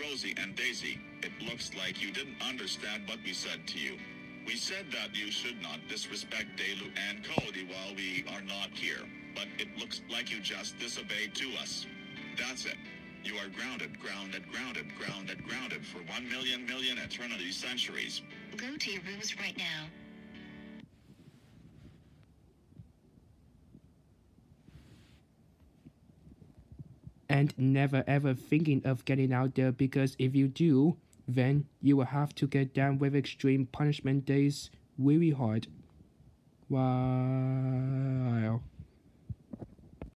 Rosie and Daisy, it looks like you didn't understand what we said to you. We said that you should not disrespect Daillou and Cody while we are not here, but it looks like you just disobeyed to us. That's it. You are grounded, grounded, grounded, grounded, grounded for one million million eternity centuries. Go to your rooms right now. and never ever thinking of getting out there because if you do, then you will have to get down with extreme punishment days very hard. Wow.